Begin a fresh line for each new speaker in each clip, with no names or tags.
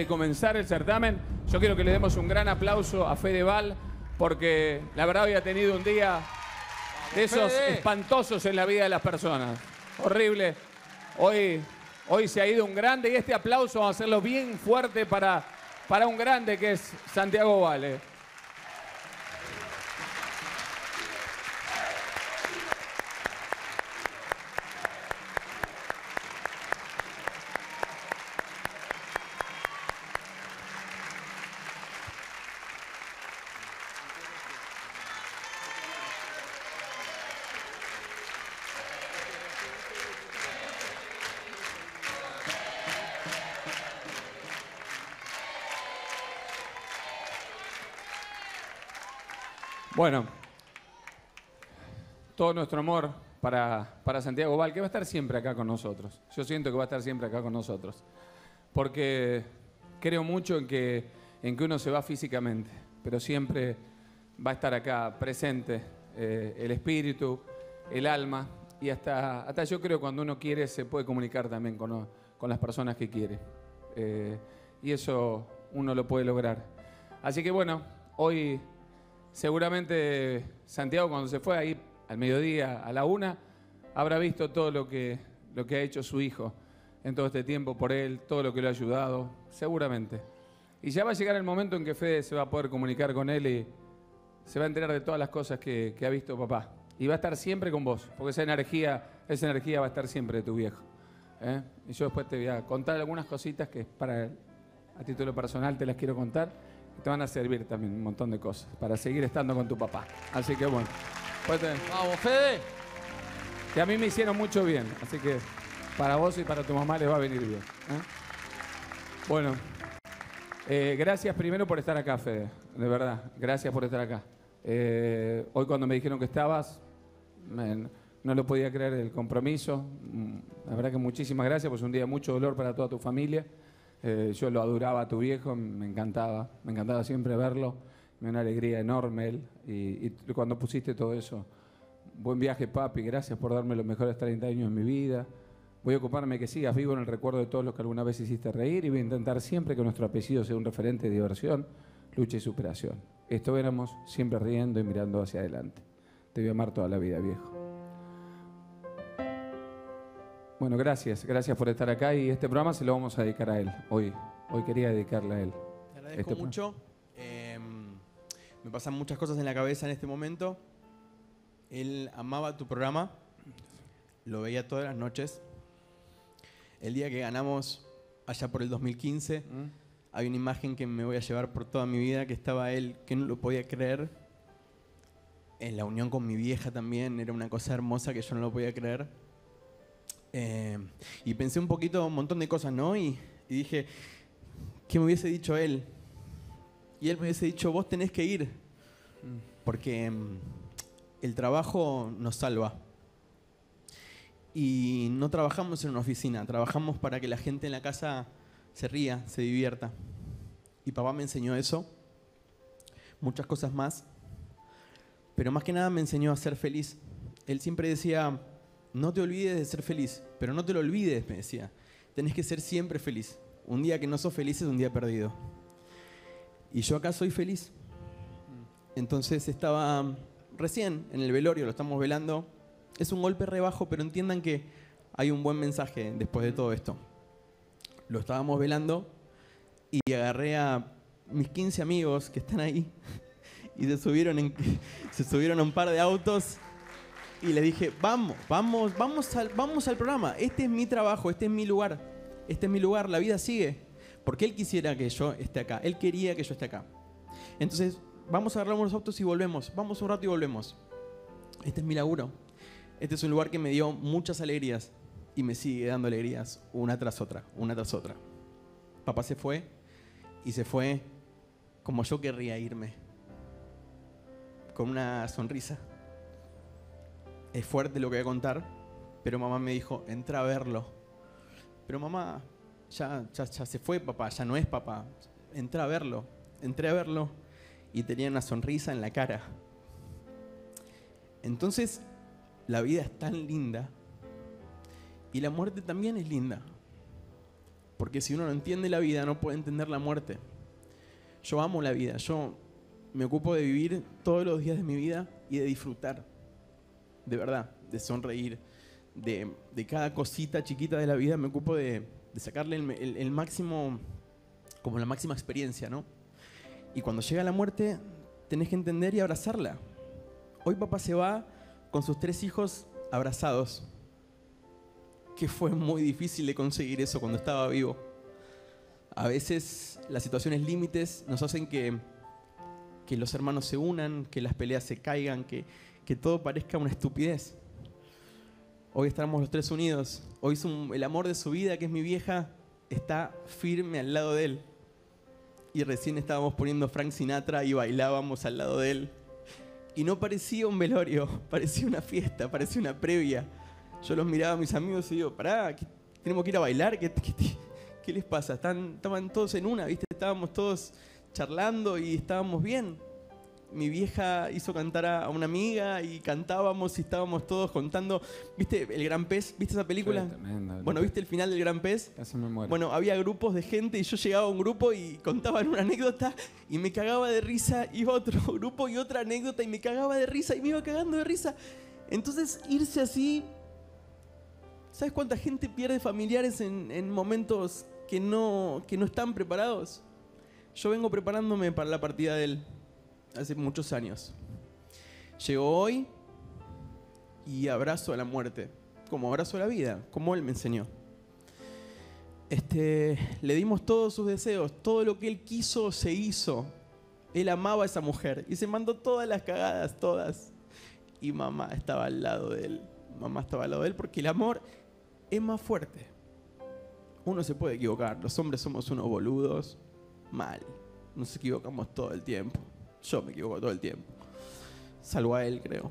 de comenzar el certamen, yo quiero que le demos un gran aplauso a Fedeval, porque la verdad hoy ha tenido un día de esos
Fede.
espantosos en la vida de las personas. Horrible. Hoy, hoy se ha ido un grande y este aplauso vamos a hacerlo bien fuerte para, para un grande que es Santiago Vale. Bueno, todo nuestro amor para, para Santiago Val, que va a estar siempre acá con nosotros. Yo siento que va a estar siempre acá con nosotros. Porque creo mucho en que, en que uno se va físicamente, pero siempre va a estar acá presente eh, el espíritu, el alma, y hasta, hasta yo creo cuando uno quiere se puede comunicar también con, con las personas que quiere. Eh, y eso uno lo puede lograr. Así que bueno, hoy seguramente Santiago cuando se fue ahí al mediodía, a la una, habrá visto todo lo que, lo que ha hecho su hijo en todo este tiempo por él, todo lo que lo ha ayudado, seguramente. Y ya va a llegar el momento en que Fede se va a poder comunicar con él y se va a enterar de todas las cosas que, que ha visto papá. Y va a estar siempre con vos, porque esa energía, esa energía va a estar siempre de tu viejo. ¿eh? Y yo después te voy a contar algunas cositas que para a título personal te las quiero contar te van a servir también un montón de cosas para seguir estando con tu papá. Así que bueno, pues te-
Vamos, Fede.
que a mí me hicieron mucho bien, así que para vos y para tu mamá les va a venir bien. ¿eh? Bueno, eh, gracias primero por estar acá, Fede, de verdad, gracias por estar acá. Eh, hoy cuando me dijeron que estabas, me- no lo podía creer el compromiso. Mm, La verdad que muchísimas gracias, pues un día de mucho dolor para toda tu familia. Eh, yo lo adoraba a tu viejo, me encantaba, me encantaba siempre verlo, me dio una alegría enorme él. Y, cuando pusiste todo eso, buen viaje papi, gracias por darme los mejores 30 años de mi vida. Voy a ocuparme que sigas vivo en el recuerdo de todos los que alguna vez hiciste reír y voy a intentar siempre que nuestro apellido sea un referente de diversión, lucha y superación. Estuviéramos siempre riendo y mirando hacia adelante. Te voy a amar toda la vida, viejo. Bueno, gracias, gracias por estar acá y este programa se lo vamos a dedicar a él. Hoy, hoy quería dedicarle a él.
Te agradezco
Este
mucho. Eh, me pasan muchas cosas en la cabeza en este momento. Él amaba tu programa. Lo veía todas las noches. El día que ganamos, allá por el 2015, hay una imagen que me voy a llevar por toda mi vida, que estaba él, que no lo podía creer. En la unión con mi vieja también, era una cosa hermosa que yo no lo podía creer. Eh, y pensé un poquito, un montón de cosas, ¿no? Y, y dije, ¿qué me hubiese dicho él? Y él me hubiese dicho, vos tenés que ir, porque mm, el trabajo nos salva. Y no trabajamos en una oficina, trabajamos para que la gente en la casa se ría, se divierta. Y papá me enseñó eso, muchas cosas más, pero más que nada me enseñó a ser feliz. Él siempre decía, no te olvides de ser feliz, pero no te lo olvides, me decía. Tenés que ser siempre feliz. Un día que no sos feliz es un día perdido. Y yo acá soy feliz. Entonces estaba recién en el velorio, lo estamos velando. Es un golpe rebajo, pero entiendan que hay un buen mensaje después de todo esto. Lo estábamos velando y agarré a mis 15 amigos que están ahí y se subieron, se subieron a un par de autos y le dije, vamos, vamos, vamos al, vamos al programa. Este es mi trabajo, este es mi lugar. Este es mi lugar, la vida sigue. Porque él quisiera que yo esté acá. Él quería que yo esté acá. Entonces, vamos a agarrar los autos y volvemos. Vamos un rato y volvemos. Este es mi laburo. Este es un lugar que me dio muchas alegrías y me sigue dando alegrías una tras otra, una tras otra. Papá se fue y se fue como yo querría irme. Con una sonrisa. Es fuerte lo que voy a contar, pero mamá me dijo, entra a verlo. Pero mamá, ya, ya, ya se fue papá, ya no es papá. Entra a verlo. Entré a verlo y tenía una sonrisa en la cara. Entonces, la vida es tan linda y la muerte también es linda. Porque si uno no entiende la vida, no puede entender la muerte. Yo amo la vida, yo me ocupo de vivir todos los días de mi vida y de disfrutar, de verdad, de sonreír, de, de cada cosita chiquita de la vida, me ocupo de, de sacarle el, el- máximo, como la máxima experiencia, ¿no? Y cuando llega la muerte, tenés que entender y abrazarla. Hoy papá se va con sus tres hijos abrazados, que fue muy difícil de conseguir eso cuando estaba vivo. A veces las situaciones límites nos hacen que, que los hermanos se unan, que las peleas se caigan, que, que todo parezca una estupidez. Hoy estamos los tres unidos. Hoy el amor de su vida, que es mi vieja, está firme al lado de él. Y recién estábamos poniendo Frank Sinatra y bailábamos al lado de él. Y no parecía un velorio, parecía una fiesta, parecía una previa. Yo los miraba a mis amigos y digo, pará, ¿qué- tenemos que ir a bailar, ¿qué, qué, qué les pasa? Están, estaban todos en una, ¿viste? Estábamos todos charlando y estábamos bien. Mi vieja hizo cantar a una amiga y cantábamos y estábamos todos contando. ¿Viste El Gran Pez? ¿Viste esa película?
Sí, tremenda.
Bueno, ¿viste el final del Gran Pez?
Casi me muero.
Bueno, había grupos de gente y yo llegaba a un grupo y contaban una anécdota y me cagaba de risa, a otro grupo y otra anécdota y me cagaba de risa y me iba cagando de risa. Entonces, irse así, ¿sabes cuánta gente pierde familiares en, en momentos que no, que no están preparados? Yo vengo preparándome para la partida de él hace muchos años. Llegó hoy y abrazo a la muerte, como abrazo a la vida, como él me enseñó este, le dimos todos sus deseos, todo lo que él quiso se hizo. Él amaba a esa mujer y se mandó todas las cagadas, todas. Y mamá estaba al lado de él. Mamá estaba al lado de él porque el amor es más fuerte. Uno se puede equivocar, los hombres somos unos boludos, mal. Nos equivocamos todo el tiempo. Yo me equivoco todo el tiempo. Salvo a él, creo.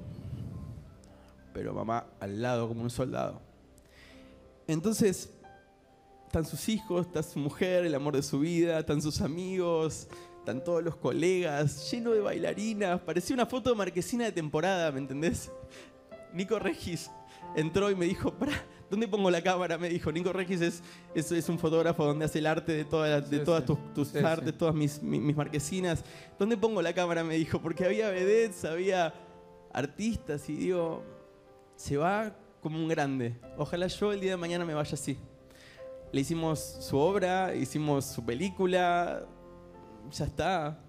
Pero mamá al lado como un soldado. Entonces, están sus hijos, está su mujer, el amor de su vida, están sus amigos, están todos los colegas, lleno de bailarinas. Parecía una foto de marquesina de temporada, ¿me entendés? Nico Regis entró y me dijo, "Pará, ¿dónde pongo la cámara? Me dijo, Nico Regis es, es, es un fotógrafo donde hace el arte de, todas las- de
Sí,
todas
sí.
tus, tus
Sí,
artes, todas mis, mi- mis marquesinas. ¿Dónde pongo la cámara? Me dijo, porque había vedettes, había artistas y digo, se va como un grande. Ojalá yo el día de mañana me vaya así. Le hicimos su obra, hicimos su película, ya está.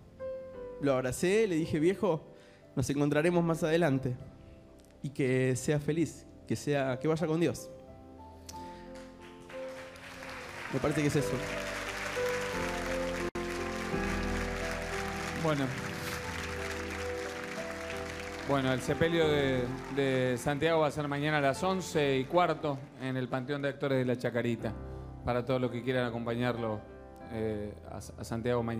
Lo abracé, le dije, viejo, nos encontraremos más adelante. Y que sea feliz, que, sea, que vaya con Dios. Me parece que es eso.
Bueno. Bueno, el sepelio de, Santiago va a ser mañana a las 11 y cuarto en el Panteón de Actores de la Chacarita. Para todos los que quieran acompañarlo eh, a Santiago mañana.